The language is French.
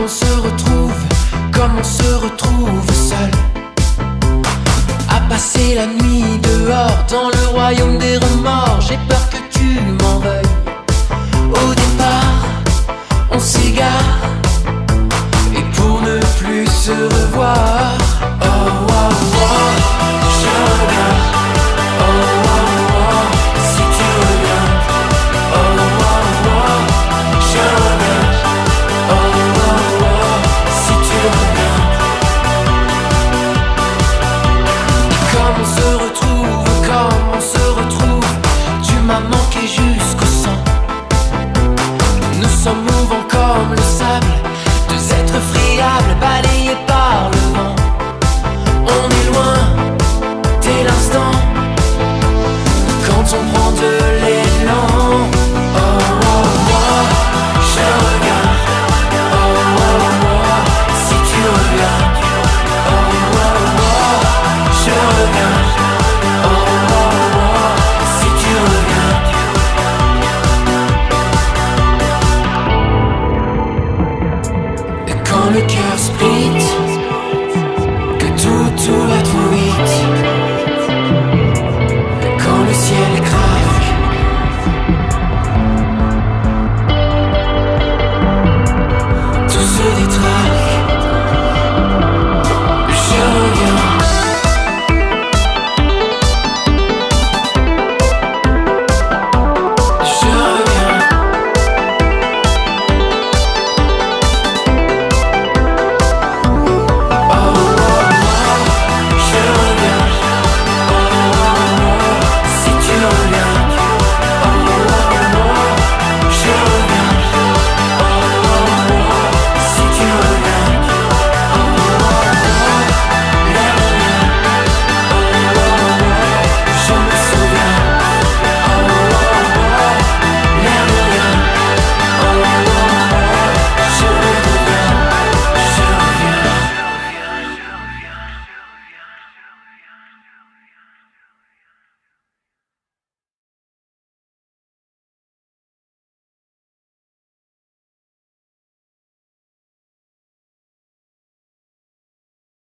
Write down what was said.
comme on se retrouve, comme on se retrouve seul. À passer la nuit dehors dans le royaume des remords, j'ai peur que tu m'en veuilles. Au départ, on s'égare, et pour ne plus se s'en mouvant comme le sable. Et quand le cœur split.